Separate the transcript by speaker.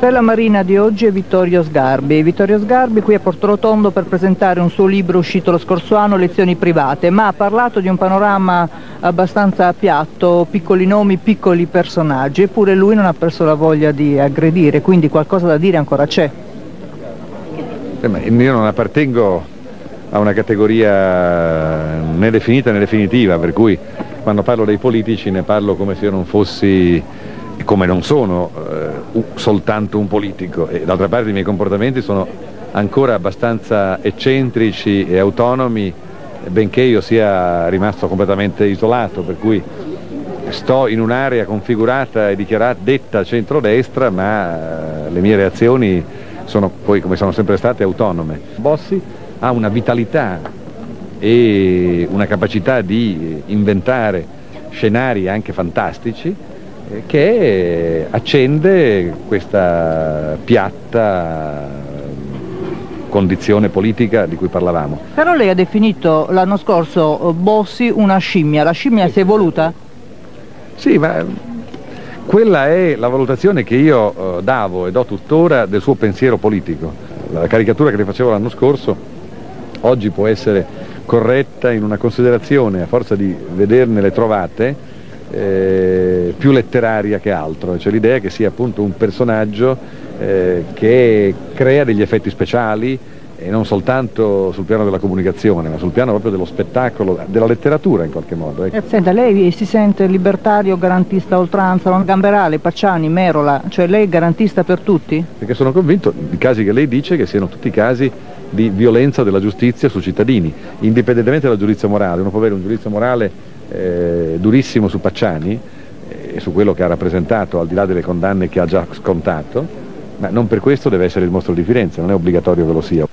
Speaker 1: Stella Marina di oggi è Vittorio Sgarbi. Vittorio Sgarbi qui a Portorotondo per presentare un suo libro uscito lo scorso anno, Lezioni private, ma ha parlato di un panorama abbastanza piatto, piccoli nomi, piccoli personaggi, eppure lui non ha perso la voglia di aggredire, quindi qualcosa da dire ancora c'è.
Speaker 2: Eh, io non appartengo a una categoria né definita né definitiva, per cui quando parlo dei politici ne parlo come se io non fossi come non sono eh, soltanto un politico e d'altra parte i miei comportamenti sono ancora abbastanza eccentrici e autonomi benché io sia rimasto completamente isolato per cui sto in un'area configurata e dichiarata detta centrodestra ma eh, le mie reazioni sono poi come sono sempre state autonome. Bossi ha una vitalità e una capacità di inventare scenari anche fantastici che accende questa piatta condizione politica di cui parlavamo.
Speaker 1: Però lei ha definito l'anno scorso Bossi una scimmia, la scimmia si è evoluta?
Speaker 2: Sì, ma quella è la valutazione che io eh, davo e do tuttora del suo pensiero politico. La caricatura che le facevo l'anno scorso oggi può essere corretta in una considerazione a forza di vederne le trovate eh, più letteraria che altro, cioè l'idea che sia appunto un personaggio eh, che crea degli effetti speciali e non soltanto sul piano della comunicazione, ma sul piano proprio dello spettacolo, della letteratura in qualche modo.
Speaker 1: Ecco. Senta, lei si sente libertario, garantista a oltranza, Gamberale, Pacciani, Merola, cioè lei è garantista per tutti?
Speaker 2: Perché sono convinto, i casi che lei dice, che siano tutti casi di violenza della giustizia su cittadini, indipendentemente dal giudizio morale. Uno può avere un giudizio morale eh, durissimo su Pacciani e eh, su quello che ha rappresentato al di là delle condanne che ha già scontato, ma non per questo deve essere il mostro di Firenze, non è obbligatorio che lo sia.